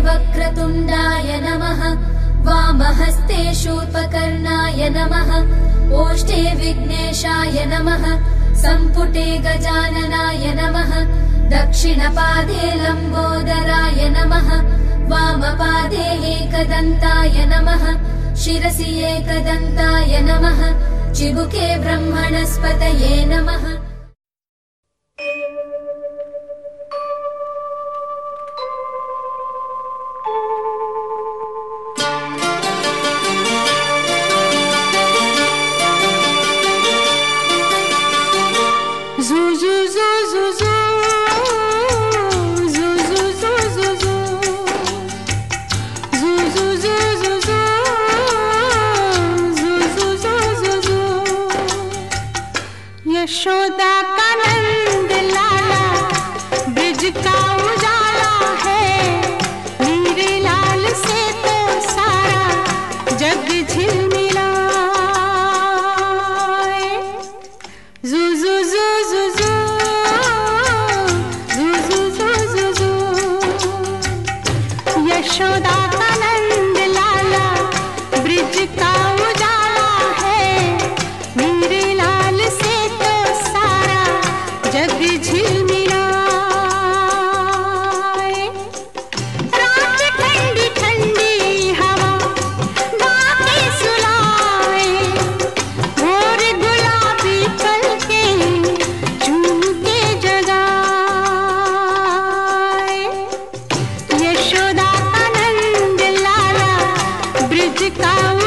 वक्रतुण्डाय नमः। वामहस्ते शूर्पकर्णाय नमः। ओष्ठे विघ्नेशाय नमः। सम्पुटे गजाननाय नमः। दक्षिणपादे लम्बोदराय नमः। वामपादे एकदन्ताय नमः। शिरसि एकदन्ताय नमः। चिबुके ब्रह्मणस्पतये नमः यशोदा का नंद लाला, ब्रिज का उजाला है। मेरे लाल से तो सारा जग झिलमिला जू जू जू यशोदा Musical.